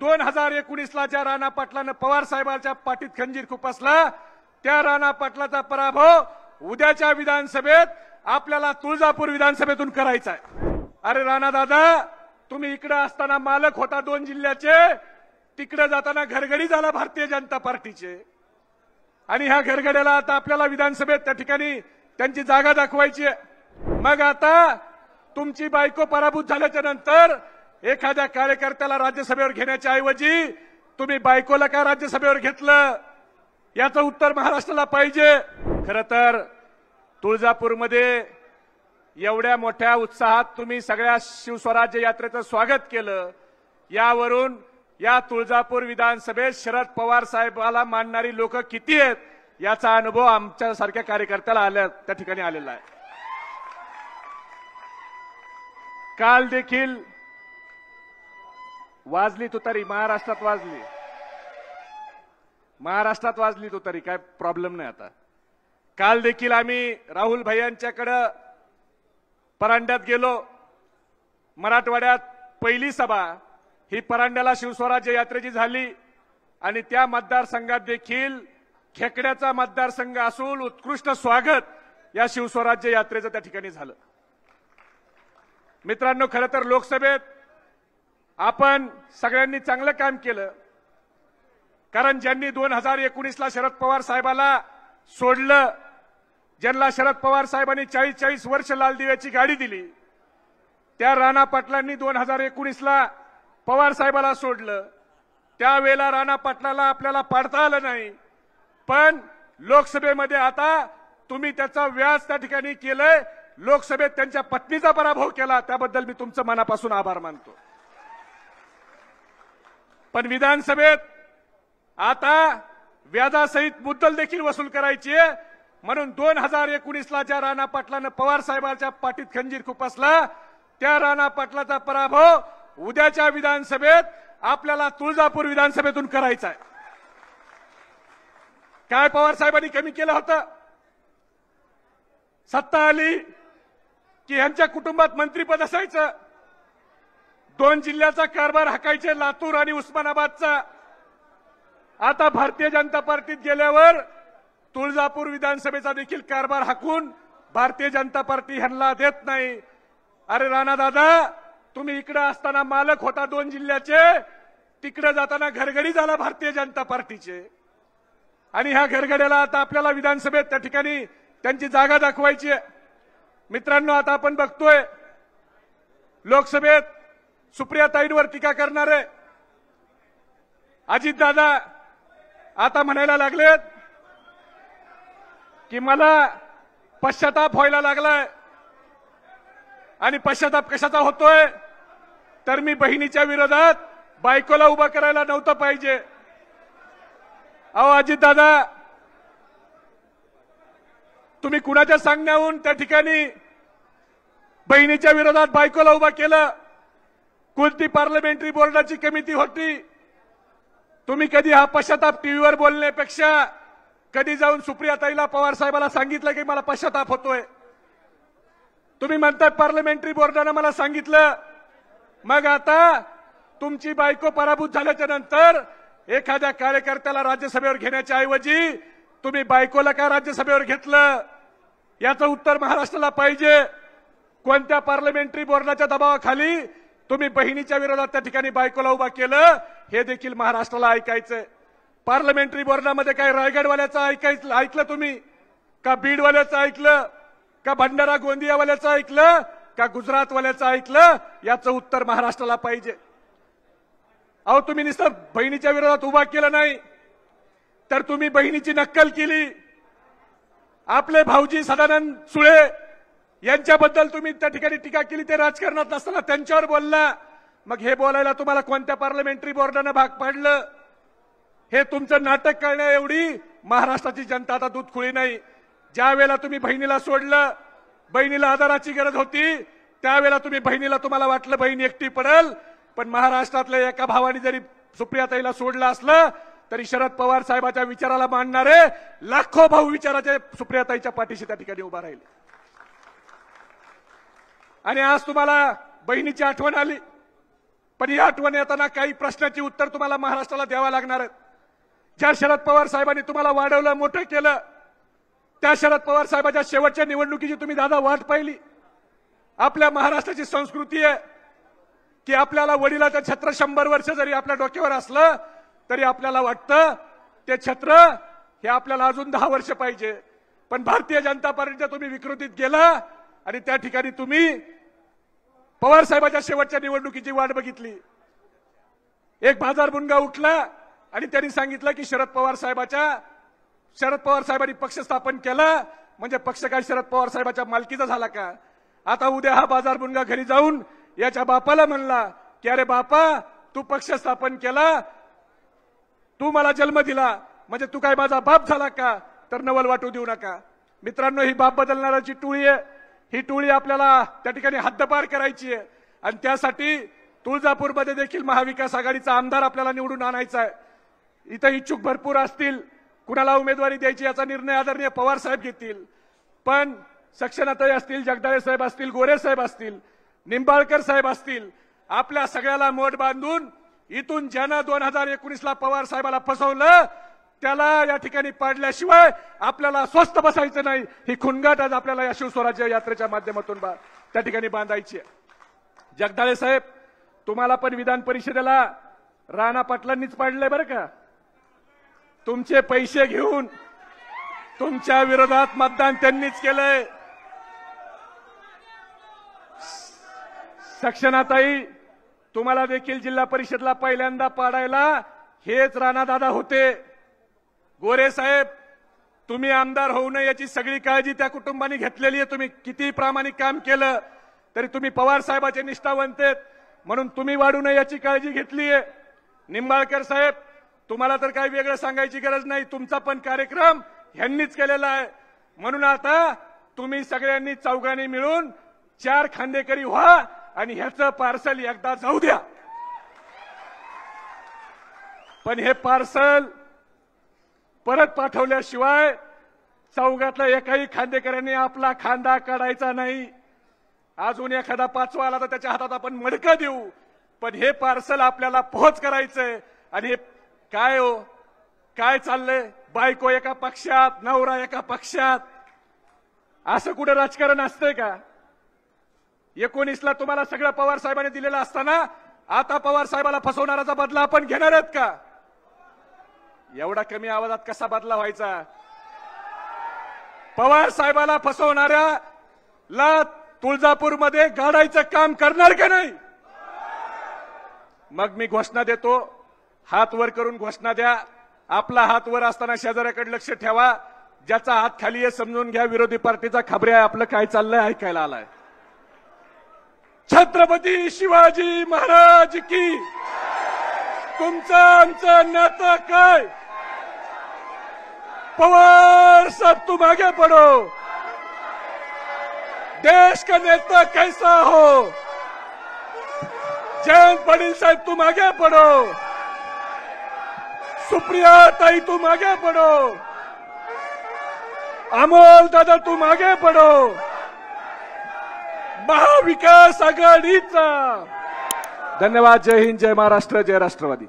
दोन हजार एकोणीसला ज्या राणा पाटलानं पवार साहेबांच्या पाठीत खंजीर खुपसला त्या राणा पाटलाचा पराभव उद्याच्या विधानसभेत आपल्याला तुळजापूर विधानसभेतून करायचा आहे. अरे राणा दादा तुम्ही इकडे असताना मालक होता दोन जिल्ह्याचे तिकडे जाताना घरगडी झाला भारतीय जनता पार्टीचे. आणि ह्या घरगड्याला आता आपल्याला विधानसभेत त्या ठिकाणी त्यांची जागा दाखवायची आहे. मग आता तुमची बायको पराभूत झाल्याच्यानंतर एखाद्या कार्यकर्त्याला राज्यसभेवर घेण्याच्या ऐवजी तुम्ही बायकोला का राज्यसभेवर घेतलं? याचं उत्तर महाराष्ट्राला पाहिजे. खर तर तुळजापूरमध्ये एवढ्या मोठ्या उत्साहात तुम्ही सगळ्या शिवस्वराज्य यात्रेचं स्वागत केलं. यावरून या तुळजापूर विधानसभेत शरद पवार साहेबाला मानणारी लोक किती आहेत याचा अनुभव आमच्या सारख्या कार्यकर्त्याला आल्या त्या ठिकाणी आलेला आहे. काल देखील वाजली तुतारी महाराष्ट्रात वाजली. महाराष्ट्रात वाजली तुतारी काय प्रॉब्लेम नाही आता. काल देखील आम्ही राहुल भैयांच्याकडं परांड्यात गेलो. मराठवाड्यात पहिली सभा ही परांड्याला शिवस्वराज्य यात्रेची झाली. आणि त्या मतदारसंघात देखील खेकड्याचा मतदारसंघ असून उत्कृष्ट स्वागत या शिवस्वराज्य यात्रेचं त्या ठिकाणी झालं. मित्रांनो खरं तर लोकसभेत आपण सगळ्यांनी चांगलं काम केलं. कारण ज्यांनी दोन हजार एकोणीसला शरद पवार साहेबाला सोडलं ज्यांना शरद पवार साहेबांनी चाळीस चाळीस वर्ष लालदिव्याची गाडी दिली त्या राणा पाटलांनी दोन हजार एकोणीसला पवार साहेबाला सोडलं. त्यावेळेला राणा पाटलाला आपल्याला पाडता आलं नाही. पण लोकसभेमध्ये आता तुम्ही त्याचा व्याज त्या ठिकाणी केलंय. लोकसभेत त्यांच्या पत्नीचा पराभव केला. त्याबद्दल मी तुमचं मनापासून आभार मानतो. पण विधानसभेत आता व्याजासहित मुद्दल देखील वसूल करायची आहे. म्हणून दोन हजार एकोणीसला ज्या राणा पाटलानं पवार साहेबांच्या पाठीत खंजीर खुपसला त्या राणा पाटलाचा पराभव उद्याच्या विधानसभेत आपल्याला तुळजापूर विधानसभेतून करायचा आहे. काय पवार साहेबांनी कमी केलं होतं? सत्ता आली की यांच्या कुटुंबात मंत्रीपद असायचं. दोन जिल्ह्याचा कारभार हाकायचे लातूर आणि उस्मानाबादचा. आता भारतीय जनता पार्टीत गेल्यावर तुळजापूर विधानसभेचा देखील कारभार हाकून भारतीय जनता पार्टी ह्यांना देत नाही. अरे राणा दादा तुम्ही इकडे असताना मालक होता दोन जिल्ह्याचे तिकडे जाताना घरगडी झाला भारतीय जनता पार्टीचे. आणि ह्या घरगड्याला आता आपल्याला विधानसभेत त्या ठिकाणी त्यांची जागा दाखवायची आहे. मित्रांनो आता आपण बघतोय लोकसभेत सुप्रियाताईंवर टीका करणारे अजितदादा आता म्हणायला लागलेत की मला पश्चाताप व्हायला लागलाय. आणि पश्चाताप कशाचा होतोय? तर मी बहिणीच्या विरोधात बायकोला उभा करायला नव्हतं पाहिजे. अहो अजितदादा तुम्ही कुणाच्या सांगण्याहून त्या ठिकाणी बहिणीच्या विरोधात बायकोला उभा केलं? कोणती पार्लमेंटरी बोर्डाची कमिटी होती? तुम्ही कधी हा पश्चाताप टीव्हीवर बोलण्यापेक्षा कधी जाऊन सुप्रियाताईला पवार साहेबाला सांगितलं की मला पश्चाताप होतोय? तुम्ही म्हणतात पार्लमेंटरी बोर्डानं मला सांगितलं. मग आता तुमची बायको पराभूत झाल्याच्यानंतर एखाद्या कार्यकर्त्याला राज्यसभेवर घेण्याच्या ऐवजी तुम्ही बायकोला का राज्यसभेवर घेतलं? याचं उत्तर महाराष्ट्राला पाहिजे. कोणत्या पार्लमेंटरी बोर्डाच्या दबावाखाली तुम्ही बहिणीच्या विरोधात त्या ठिकाणी बायकोला उभा केलं हे देखील महाराष्ट्राला ऐकायचंय. पार्लमेंटरी बोर्डामध्ये काय रायगडवाल्याचं ऐकायचं ऐकलं तुम्ही? का बीडवाल्याचं ऐकलं? का भंडारा गोंदियावाल्याचं ऐकलं? का गुजरातवाल्याचं ऐकलं? याचं उत्तर महाराष्ट्राला पाहिजे. अहो तुम्ही नुसतं बहिणीच्या विरोधात उभा केलं नाही तर तुम्ही बहिणीची नक्कल केली. आपले भाऊजी सदानंद सुळे यांच्याबद्दल तुम्ही त्या ठिकाणी टीका केली ते राजकारणात नसताना त्यांच्यावर बोलला. मग हे बोलायला तुम्हाला कोणत्या पार्लमेंटरी बोर्डानं भाग पाडलं? हे तुमचं नाटक करण्या एवढी महाराष्ट्राची जनता आता दूध खुळी नाही. ज्या वेळेला तुम्ही बहिणीला सोडलं बहिणीला आधाराची गरज होती त्यावेळेला तुम्ही बहिणीला तुम्हाला वाटलं बहीण एकटी पडेल पण महाराष्ट्रातल्या एका भावाने जरी सुप्रियाताईला सोडलं असलं तरी शरद पवार साहेबाच्या विचाराला मांडणारे लाखो भाऊ विचाराचे सुप्रियाताईच्या पाठीशी त्या ठिकाणी उभा राहिले. आणि आज तुम्हाला बहिणीची आठवण आली. पण या आठवण येताना काही प्रश्नाची उत्तर तुम्हाला महाराष्ट्राला द्यावा लागणार आहेत. ज्या शरद पवार साहेबांनी तुम्हाला वाढवलं मोठं केलं त्या शरद पवार साहेबांच्या शेवटच्या निवडणुकीची तुम्ही दादा वाट पाहिली. आपल्या महाराष्ट्राची संस्कृती आहे की आपल्याला वडिलाचं छत्र शंभर वर्ष जरी आपल्या डोक्यावर असलं तरी आपल्याला वाटतं ते छत्र हे आपल्याला अजून दहा वर्ष पाहिजे. पण भारतीय जनता पार्टीच्या तुम्ही विकृतीत गेला आणि त्या ठिकाणी तुम्ही पवार साहेबाच्या शेवटच्या निवडणुकीची वाट बघितली. एक बाजार बुनगा उठला आणि त्यांनी सांगितलं की शरद पवार साहेबाच्या शरद पवार साहेबांनी पक्ष स्थापन केला म्हणजे पक्ष काय शरद पवार साहेबाच्या मालकीचा झाला का? आता उद्या हा बाजार बुनगा घरी जाऊन याच्या बापाला म्हणला की अरे बापा तू पक्ष स्थापन केला तू मला जन्म दिला म्हणजे तू काय माझा बाप झाला का? तर नवल वाटू देऊ नका. मित्रांनो ही बाप बदलणाराची टोळी आहे. ही टोळी आपल्याला त्या ठिकाणी हद्दपार करायची आहे. आणि त्यासाठी तुळजापूरमध्ये देखील महाविकास आघाडीचा आमदार आपल्याला निवडून आणायचा आहे. इथं इच्छुक भरपूर असतील. कुणाला उमेदवारी द्यायची याचा निर्णय आदरणीय पवार साहेब घेतील. पण सक्षनाताई असतील जगदाळे साहेब असतील गोरे साहेब असतील निंबाळकर साहेब असतील आपल्या सगळ्याला मोठ बांधून इथून ज्यानं दोन हजार एकोणीसला पवार साहेबाला फसवलं त्याला या ठिकाणी पाडल्याशिवाय आपल्याला स्वस्त बसायचं नाही. ही खुणगाट आज आपल्याला या शिवस्वराज्य यात्रेच्या माध्यमातून बा- त्या ठिकाणी बांधायची आहे. जगदाळे साहेब तुम्हाला पण विधान परिषदेला राणा पाटलांनीच पाडलंय बरं का? तुमचे पैसे घेऊन तुमच्या विरोधात मतदान त्यांनीच केलंय. सक्षनाताई तुम्हाला देखील जिल्हा परिषदला पहिल्यांदा पाडायला हेच राणादादा होते. गोरे साहेब तुम्ही आमदार होऊ नये याची सगळी काळजी त्या कुटुंबाने घेतलेली आहे. तुम्ही किती प्रामाणिक काम केलं तरी तुम्ही पवार साहेबाचे निष्ठावंत आहेत म्हणून तुम्ही वाढू नये याची काळजी घेतली आहे. निंबाळकर साहेब तुम्हाला तर काही वेगळं सांगायची गरज नाही. तुमचा पण कार्यक्रम ह्यांनीच केलेला आहे. म्हणून आता तुम्ही सगळ्यांनी चौघांनी मिळून चार खांदेकरी व्हा आणि ह्याचं पार्सल एकदा जाऊ द्या. पण हे पार्सल परत पाठवल्याशिवाय चौघातल्या एकाही खांदेकऱ्यांनी आपला खांदा काढायचा नाही. अजून एखादा पाचवा आला तर त्याच्या हातात आपण मडकं देऊ. पण हे पार्सल आपल्याला पोहोच करायचंय. आणि हे काय हो? काय चाललंय? बायको एका पक्षात नवरा एका पक्षात. असं कुठं राजकारण असतंय का? एकोणीसला तुम्हाला सगळं पवार साहेबांनी दिलेलं असताना आता पवार साहेबाला फसवणाराचा बदला आपण घेणार आहेत का? एवढा कमी आवाजात कसा बदला व्हायचा? पवार साहेबाला फसवणाऱ्याला तुळजापूरमध्ये गाडायचं काम करणार का नाही? मग मी घोषणा देतो. हात वर करून घोषणा द्या. आपला हात वर असताना शेजाऱ्याकडे लक्ष ठेवा. ज्याचा हात खाली आहे समजून घ्या. विरोधी पार्टीचा खबरे आहे. आपलं काय चाललंय ऐकायला आलाय. छत्रपती शिवाजी महाराज की तुमचं आमचं नातं काय? पवार सब तुम आगे पढ़ो देश का नेता कैसा हो? जयंत पाटील साहब तुम आगे पडो. सुप्रिया ताई तुम आगे बढ़ो अमोल दादा तुम आगे बढ़ो महाविकास आघाडीचा धन्यवाद. जय हिंद जय महाराष्ट्र जय राष्ट्रवादी.